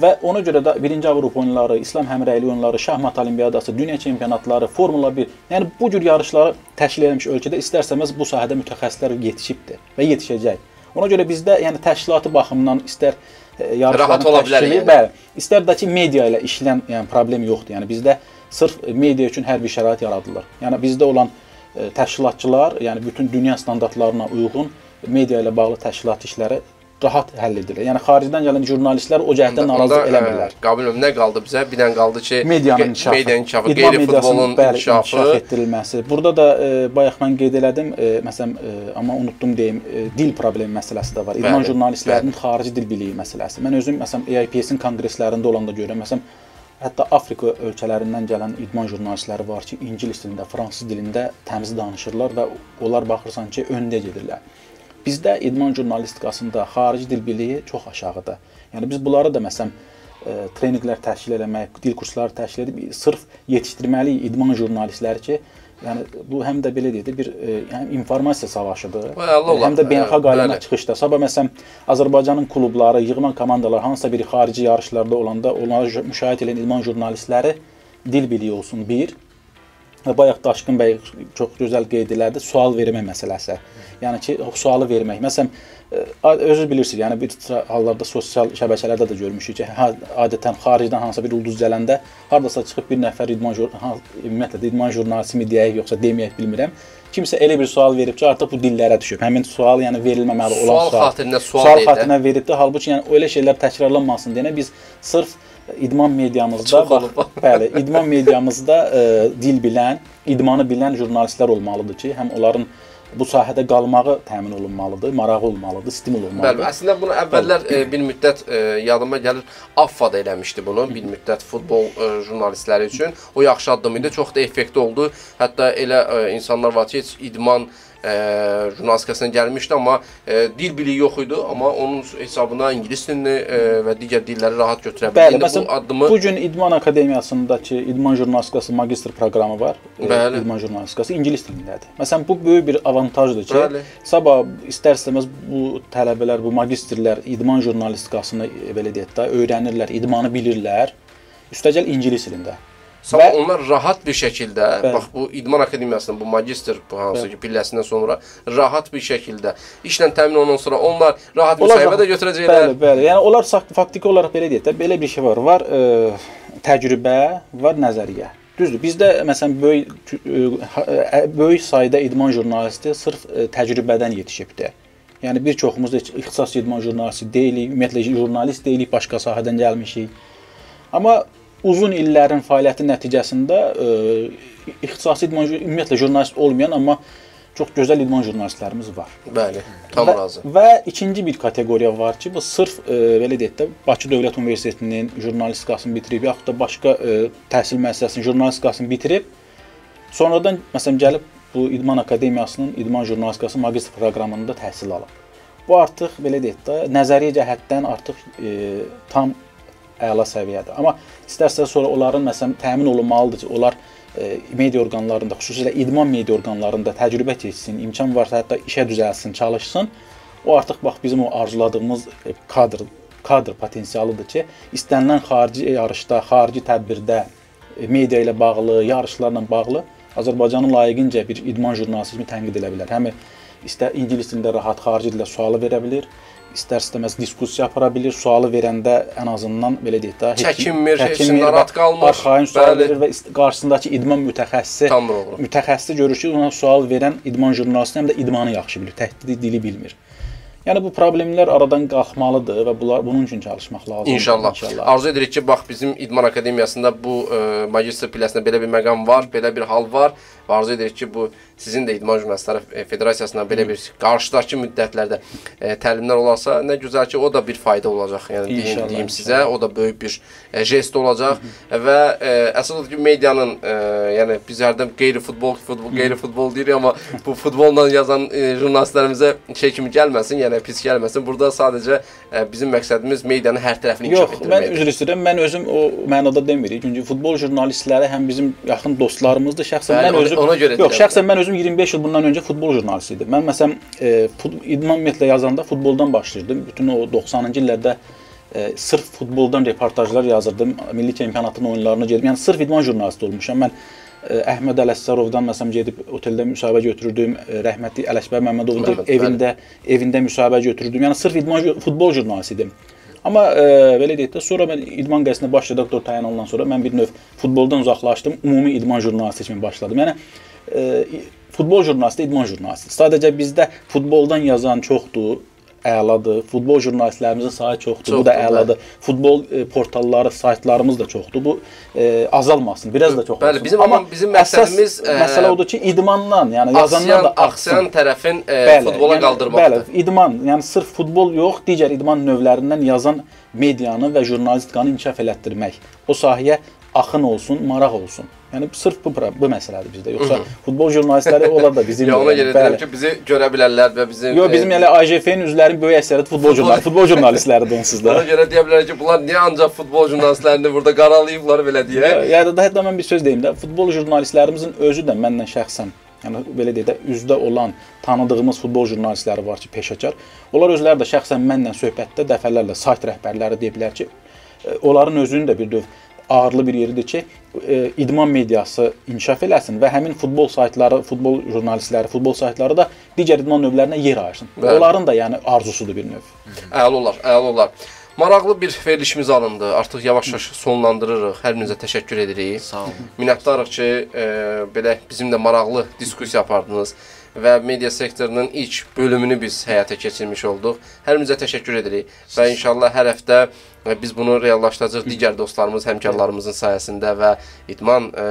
Və ona görə də 1-ci Avropa oyunları, İslam həmrəyli oyunları, şahmat olimpiyadası, dünya çempionatları, Formula 1, yəni bu cür yarışları təşkil etmiş ölkədə istərsəməz bu sahədə mütəxəssislər yetişibdir və yetişəcək. Ona görə bizdə yəni təşkilati baxımından istər e, yarışların təşkili, yəni. bəli, istər də ki media ilə işlən, yəni problem yoxdur. Yəni bizdə sırf media üçün hər bir şərait yaradılır. Yəni bizdə olan e, təşkilatçılar, yəni bütün dünya standartlarına uyğun media ilə bağlı təşkilat işləri rahat həll edilir. Yəni xaricdən gələn jurnalistlər o cəhətdən narazı eləmirlər. Qabilov nə qaldı bizə? Bir dənə qaldı ki, Medianın inkişafı, media inkişafı, qeyri-futbolun bəli, inkişafı. inkişaf etdirilməsi. Burada da e, bayaq mən qeyd elədim, e, məsələn, e, amma unutdum deyim, e, dil problemi məsələsi də var. İdman Bəli, jurnalistlərinin xarici dil biliyi məsələsi. Mən özüm məsələn AIPS-in konqreslərində olanda görürəm. Məsələn, hətta Afrika ölkələrindən gələn idman jurnalistləri var ki, ingilis dilində, fransız dilində təmiz danışırlar və onlar baxırsan ki, öndə gedirlər. Bizdə idman jurnalistikasında xarici dil biliyi çox aşağıdır. Yəni biz bunları da məsələn e, treninqlər təşkil eləmək, dil kursları təşkil edib sırf yetişdirməliyik idman jurnalistləri ki, yəni bu həm də belə deyək də bir e, yəni informasiya savaşıdır. Allah. Həm də beynəlxalq Bəli. aləmə çıxışda. Sabah məsələn Azərbaycanın klubları, yığılan komandalar hansısa bir xarici yarışlarda olanda onları jü- müşahidə edən idman jurnalistləri dil biliyi olsun bir. Və bayaq Daşqın bəy çox gözəl qeyd elədi, sual vermə məsələsi. Yəni ki, sualı vermək. Məsələn, özünüz bilirsiniz, yəni bir hallarda sosial şəbəkələrdə də görmüşük ki, ha- adətən xaricdən hansısa bir ulduz gələndə hardasa çıxıb bir nəfər idman ümumiyyətlə də idman jurnalisti deyək, yoxsa deməyək bilmirəm. Kimsə elə bir sual verib ki, artıq bu dillərə düşüb. Həmin sual yəni verilməməli olan Sual sual. xatirinə sual sual xatirinə verilibdi. Halbuki yəni elə şeylər təkrarlanmasın deyə biz sırf idman mediamızda Çox olub. bəli, [laughs] idman mediamızda e, dil bilən, idmanı bilən jurnalistlər olmalıdır ki, həm onların bu sahədə qalmağı təmin olunmalıdır, marağı olmalıdır, stimul Bəli, olmalıdır. əslində bunu əvvəllər e, bir müddət e, yadıma gəlir, AFFA da eləmişdi bunu bir müddət futbol e, jurnalistləri üçün. O yaxşı addım idi, çox da effektiv oldu. Hətta elə e, insanlar var ki, heç idman e, jurnalistikasına gəlmişdi, amma e, dil biliyi yox idi, amma onun hesabına ingilis dilini e, və digər dilləri rahat götürə bildi. Bəli, İndi bu məsələn, addımı bu gün İdman Akademiyasındakı İdman jurnalistikası magistr proqramı var. E, Bəli. İdman jurnalistikası ingilis dilindədir. Məsələn, bu böyük bir avantajdır ki, Bəli. sabah istər-istəməz bu tələbələr, bu magistrlər idman jurnalistikasını belə deyək də öyrənirlər, idmanı bilirlər. Üstəgəl ingilis dilində. Sabah Və- onlar rahat bir şəkildə, Bəli. bax bu İdman Akademiyasının bu magistr bu hansı ki pilləsindən sonra rahat bir şəkildə işlə təmin ondan sonra onlar rahat Onlar müsahibə də Bəli, götürəcəklər. bəli. Yəni onlar faktiki olaraq belə deyək də, belə bir şey var. Var e, təcrübə, var nəzəriyyə. Düzdür. Bizdə məsələn böyük e, ha- e, böyük sayda idman jurnalisti sırf e, təcrübədən yetişibdi. Yəni bir çoxumuz da ixtisas idman jurnalisti deyilik, ümumiyyətlə jurnalist deyilik, başqa sahədən gəlmişik. Amma uzun illərin fəaliyyəti nəticəsində e, ixtisasi idman ümumiyyətlə jurnalist olmayan amma çox gözəl idman jurnalistlərimiz var. Bəli, tam və, razı. Və ikinci bir kateqoriya var ki, bu sırf e, belə deyək də Bakı Dövlət Universitetinin jurnalistikasını bitirib yaxud da başqa e, təhsil müəssisəsinin jurnalistikasını bitirib sonradan məsələn gəlib bu İdman Akademiyasının İdman Jurnalistikası magistr proqramında təhsil alıb. Bu artıq belə deyək də nəzəriyyə cəhətdən artıq e, tam əla səviyyədə. Amma istərsə sonra onların məsələn təmin olunmalıdır ki, onlar e, media orqanlarında, xüsusilə idman media orqanlarında təcrübə keçsin, imkan varsa hətta işə düzəlsin, çalışsın. O artıq bax bizim o arzuladığımız e, kadr kadr potensialıdır ki, istənilən xarici yarışda, xarici tədbirdə e, media ilə bağlı, yarışlarla bağlı Azərbaycanın layiqincə bir idman jurnalisti kimi tənqid edə bilər. Həm istər ingilis dilində rahat xarici dildə sualı verə bilər, istər-istəməz diskussiya apara bilir. Sualı verəndə ən azından belə deyək də Çəkinmir, heç narahat qalmır. Arxayın sual Bəli. verir və qarşısındakı idman mütəxəssisi Tam doğru. mütəxəssis görür ki, ona sual verən idman jurnalisti həm də idmanı yaxşı bilir, təhdidi dili bilmir. Yəni bu problemlər aradan qalxmalıdır və bunlar bunun üçün çalışmaq lazımdır. İnşallah. İnşallah. Arzu edirik ki, bax bizim İdman Akademiyasında bu ə, magistr pilləsində belə bir məqam var, belə bir hal var. Və arzu edirik ki, bu sizin də İdman Jurnalistləri Federasiyasından belə bir qarşıdakı müddətlərdə ə, təlimlər olarsa, nə gözəl ki, o da bir fayda olacaq. Yəni deyim, deyim sizə, o da böyük bir ə, jest olacaq Hı -hı. və ə, əsas odur ki, medianın ə, yəni biz hərdən qeyri-futbol, futbol, qeyri-futbol deyirik, amma bu futbolla yazan ə, jurnalistlərimizə şey kimi gəlməsin, yəni pis gəlməsin. Burada sadəcə ə, bizim məqsədimiz medianın hər tərəfini inkişaf etdirməkdir. Yox, mən üzr istəyirəm. Mən özüm o mənada demirik. Çünki futbol jurnalistləri həm bizim yaxın dostlarımızdır. Şəxsən Bəli, mən özüm ona görə Yox, şəxsən mən özüm 25 il bundan öncə futbol jurnalisti idim. Mən məsələn e, idman metlə yazanda futboldan başlayırdım. Bütün o 90-cı illərdə e, sırf futboldan reportajlar yazırdım. Milli çempionatın oyunlarına gedib. Yəni sırf idman jurnalisti olmuşam. Mən Əhməd Ələsərovdan məsələn gedib oteldə müsahibə götürürdüm. E, rəhmətli Ələsbər Məmmədovun evində evində müsahibə götürürdüm. Yəni sırf idman futbol jurnalisti idim. Amma e, belə deyək də, sonra mən idman qəzetində baş redaktor təyin olunan sonra mən bir növ futboldan uzaqlaşdım, ümumi idman jurnalisti kimi başladım. Yəni e, futbol jurnalisti idman jurnalisti. Sadəcə bizdə futboldan yazan çoxdur əladır. Futbol jurnalistlərimizin sayı çoxdur. çoxdur bu da əladır. Futbol e, portalları, saytlarımız da çoxdur. Bu e, azalmasın. Biraz da çox Bəli, bizim amma bizim məqsədimiz e, məsələ odur ki, idmandan, yəni yazanlar da aksion tərəfin e, bəli, futbola yəni, qaldırmaqdır. Bəli, idman, yəni sırf futbol yox, digər idman növlərindən yazan medianı və jurnalistikanı inkişaf elətdirmək. O sahəyə axın olsun, maraq olsun. Yəni sırf bu bu məsələdir bizdə. Yoxsa futbol jurnalistləri onlar da bizim [laughs] Ya ona görə deyirəm ki, bizi görə bilərlər və bizim Yox, bizim elə AJF-nin üzvlərinin böyük əksəriyyəti futbol jurnal futbol [laughs] jurnalistləridir onsuz da. Ona görə deyə bilərlər ki, bunlar niyə ancaq futbol jurnalistlərini burada qaralayıblar belə deyə. Yəni da hətta mən bir söz deyim də, futbol jurnalistlərimizin özü də məndən şəxsən Yəni belə deyək də üzdə olan tanıdığımız futbol jurnalistləri var ki, peşəkar. Onlar özləri də şəxsən mənlə söhbətdə dəfələrlə sayt rəhbərləri deyiblər ki, onların özünün də bir növ ağırlı bir yeridir ki, e, idman mediası inkişaf eləsin və həmin futbol saytları, futbol jurnalistləri, futbol saytları da digər idman növlərinə yer ayırsın. Bəli. Onların da yəni arzusudur bir növ. Əla olar, əla olar. Maraqlı bir verilişimiz alındı. Artıq yavaş-yavaş sonlandırırıq. Hər birinizə təşəkkür edirik. Sağ olun. Minnətdarıq ki, e, belə bizimlə maraqlı diskussiya apardınız və media sektorunun ilk bölümünü biz həyata keçirmiş olduq. Hər birinizə təşəkkür edirik və inşallah hər həftə e, biz bunu reallaşdıracağıq digər dostlarımız, həmkarlarımızın sayəsində və İdman e,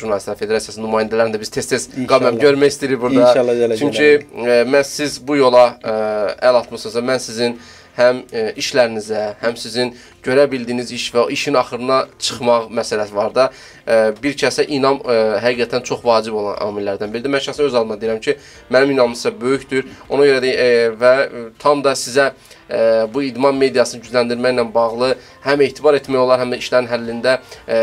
Jurnalistlər Federasiyasının nümayəndələrini də biz tez-tez qabəm görmək istəyirik burada. İnşallah gələ Çünki e, mən siz bu yola e, əl atmısınızsa, mən sizin həm e, işlərinizə, həm sizin görə bildiyiniz iş və işin axırına çıxmaq məsələsi var da. E, bir kəsə inam e, həqiqətən çox vacib olan amillərdən biridir. Mən şəxsən öz adıma deyirəm ki, mənim inamım sizə böyükdür. Ona görə də e, və tam da sizə e, bu idman mediasını gücləndirməklə bağlı həm etibar etmək olar, həm də işlərin həllində e,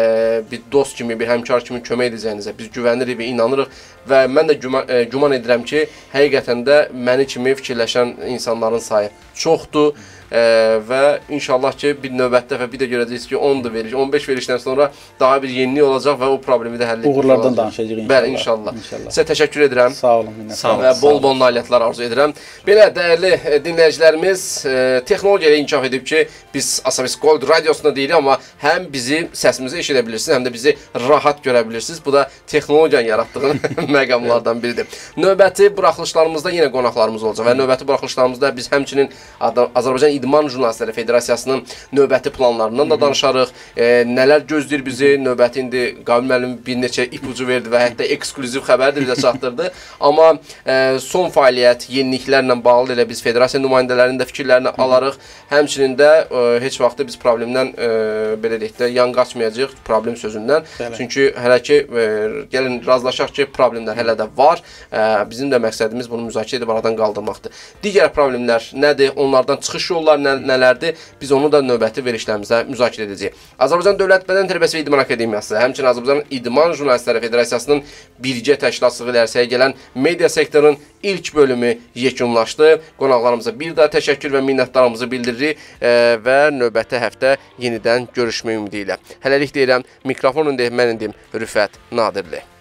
bir dost kimi, bir həmkar kimi kömək edəcəyinizə biz güvənirik və inanırıq və mən də güman, e, güman edirəm ki, həqiqətən də məni kimi fikirləşən insanların sayı çoxdur. e, və inşallah ki bir növbətdə və bir də görəcəksiniz ki 10-dur veriş, 15 verişdən sonra daha bir yenilik olacaq və o problemi də həll etmək Uğurlardan danışacağıq inşallah. Bəli, inşallah. inşallah. Sizə təşəkkür edirəm. Sağ olun, minnətdarım. Və bol-bol nailiyyətlər arzu edirəm. Belə dəyərli e, dinləyicilərimiz, e, texnologiya inkişaf edib ki, biz Asavis Gold radiosunda deyirik, amma həm bizi səsimizi eşidə bilirsiniz, həm də bizi rahat görə bilirsiniz. Bu da texnologiyanın yaratdığı [laughs] məqamlardan biridir. Növbəti buraxılışlarımızda yenə qonaqlarımız olacaq və növbəti buraxılışlarımızda biz həmçinin Azərbaycan İdman Jurnalistləri Federasiyasının növbəti planlarından da danışarıq. E, nələr gözləyir bizi? Növbəti indi Qabil müəllim bir neçə ipucu verdi və hətta eksklüziv xəbər də bizə çatdırdı. [laughs] Amma e, son fəaliyyət, yeniliklərlə bağlı elə biz federasiya nümayəndələrinin də fikirlərini alarıq. Həmçinin də e, heç vaxt biz problemdən e, belə deyək də yan qaçmayacağıq problem sözündən. Bəli. Çünki hələ ki e, gəlin razılaşaq ki, problemlər hələ də var. E, bizim də məqsədimiz bunu müzakirə edib aradan qaldırmaqdır. Digər problemlər nədir? Onlardan çıxış yolları nə, nələrdir? Biz onu da növbəti verişlərimizdə müzakirə edəcəyik. Azərbaycan Dövlət Bədən Tərbiyəsi və İdman Akademiyası, həmçinin Azərbaycan İdman Jurnalistləri Federasiyasının birgə təşkilatçılığı ilə ərsəyə gələn media sektorunun ilk bölümü yekunlaşdı. Qonaqlarımıza bir daha təşəkkür və minnətdarlığımızı bildiririk e, və növbəti həftə yenidən görüşmək ümidi ilə. Hələlik deyirəm, mikrofonun deyim, mənim deyim, Rüfət Nadirli.